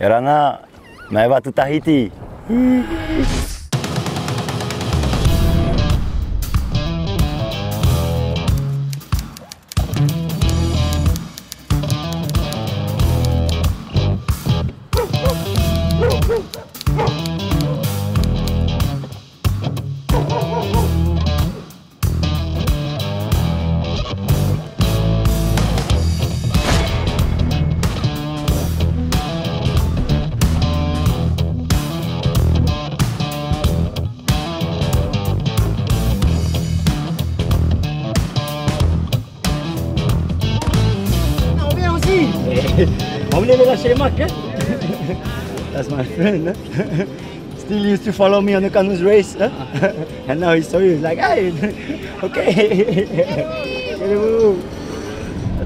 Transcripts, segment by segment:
Yarana, Maiva to Tahiti. On On voulait les lâcher les marques, hein That's my friend, huh? Eh? Still used to follow me on the canoes race, huh? Eh? and now he saw you, he's like, hey, okay.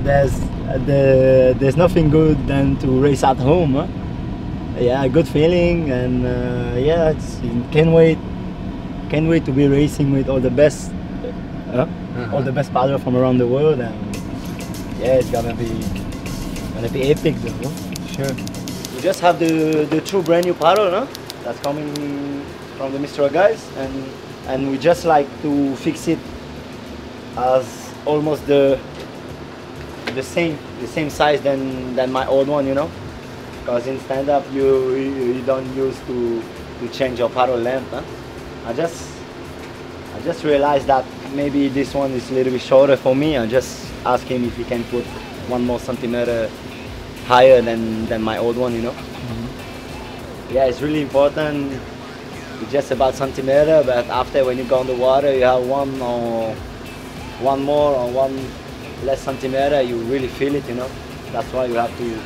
there's, uh, the, there's nothing good than to race at home, huh? Yeah, good feeling, and uh, yeah, it's, can't wait, can't wait to be racing with all the best, huh? all the best paddlers from around the world, and yeah, it's gonna be gonna be epic though. Sure. We just have the the two brand new paddle, no? That's coming from the Mistral guys, and and we just like to fix it as almost the the same the same size than than my old one, you know. Because in stand up you, you you don't use to to change your paddle length, huh? I just I just realized that maybe this one is a little bit shorter for me. I just asked him if he can put one more centimeter higher than, than my old one, you know. Mm-hmm. Yeah, it's really important. It's just about centimeter, but after when you go in the water, you have one or one more or one less centimeter, you really feel it, you know. That's why you have to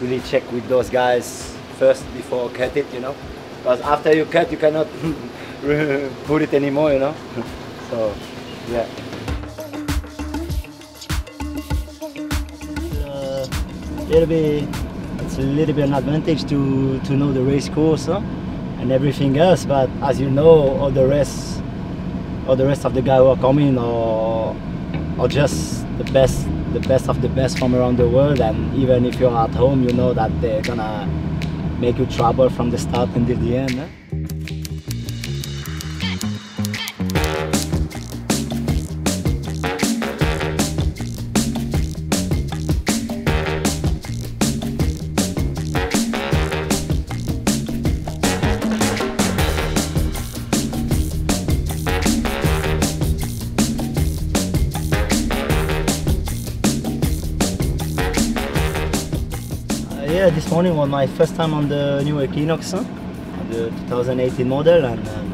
really check with those guys first before cut it, you know. Because after you cut, you cannot put it anymore, you know. so, yeah. Little bit, it's a little bit an advantage to to know the race course huh? and everything else. But as you know, all the rest, all the rest of the guys who are coming are are just the best, the best of the best from around the world. And even if you're at home, you know that they're gonna make you trouble from the start until the end. Huh? Yeah, this morning was my first time on the new Equinox, the 2018 model, and um,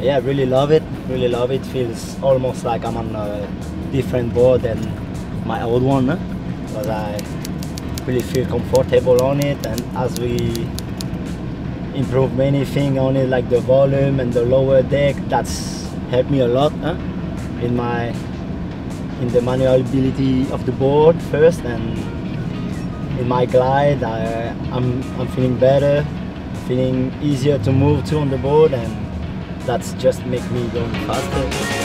yeah, really love it. Really love it. Feels almost like I'm on a different board than my old one, because I really feel comfortable on it. And as we improve many things on it, like the volume and the lower deck, that's helped me a lot huh? in my in the maneuverability of the board first and in my glide I, I'm, I'm feeling better feeling easier to move to on the board and that's just make me going faster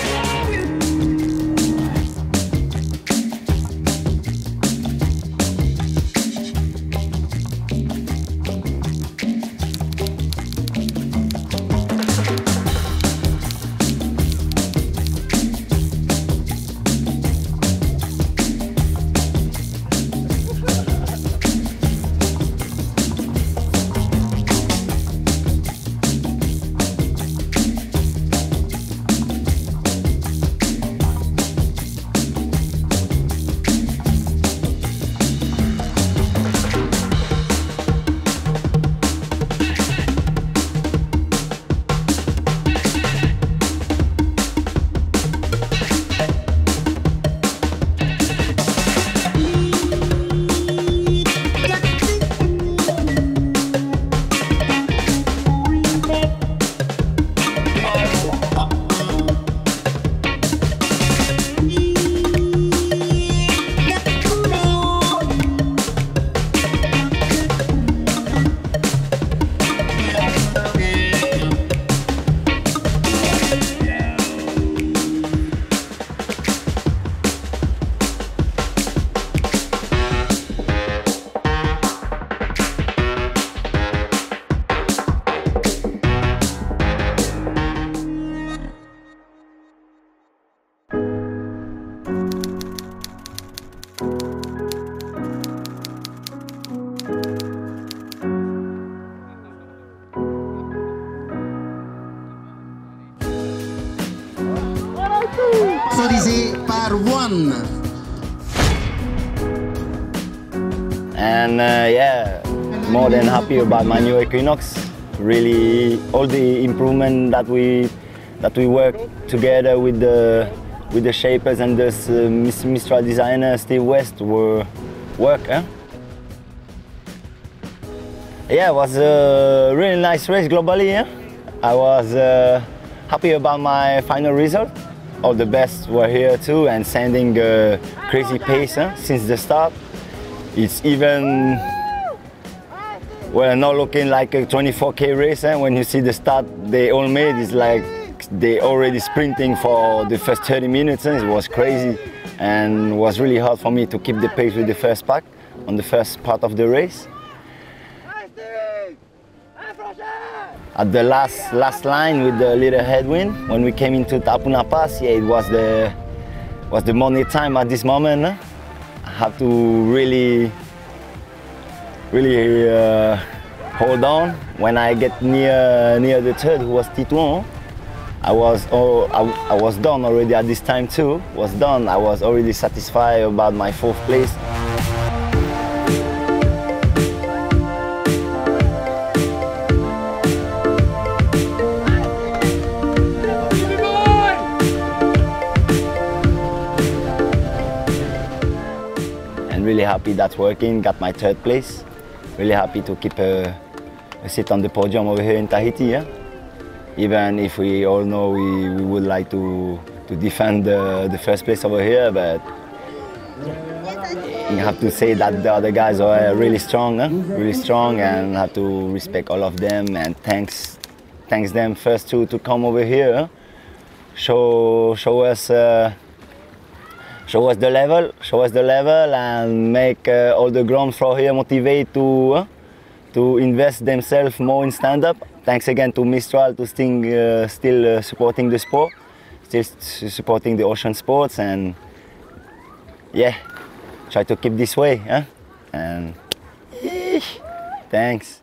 are one. And uh, yeah, more than happy about my new Equinox. Really, all the improvement that we that we work together with the with the shapers and the uh, Mistral designer Steve West were work. Huh? Yeah, it was a really nice race globally. Yeah? I was uh, happy about my final result. All the best were here too and sending a crazy pace huh, since the start. It's even well not looking like a 24k race. Eh? When you see the start they all made, it's like they already sprinting for the first 30 minutes. Eh? It was crazy and was really hard for me to keep the pace with the first pack on the first part of the race. At the last last line with the little headwind, when we came into Taapuna Pass, yeah, it was the was the money time at this moment. I have to really really uh, hold on. When I get near near the third, who was Titouan, I was oh, I, I was done already at this time too. Was done. I was already satisfied about my fourth place. Really happy that's working. Got my third place. Really happy to keep a, a seat on the podium over here in Tahiti. Yeah? Even if we all know we, we would like to, to defend the, the first place over here, but you have to say that the other guys are really strong, huh? really strong, and have to respect all of them and thanks, thanks them first to, to come over here, show show us. Uh, show us the level, show us the level, and make uh, all the ground floor here motivate to uh, to invest themselves more in stand-up. Thanks again to Mistral to sting, uh, still uh, supporting the sport, still supporting the ocean sports, and yeah, try to keep this way. Huh? And thanks.